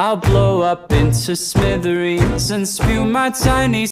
I'll blow up into smithereens and spew my tiny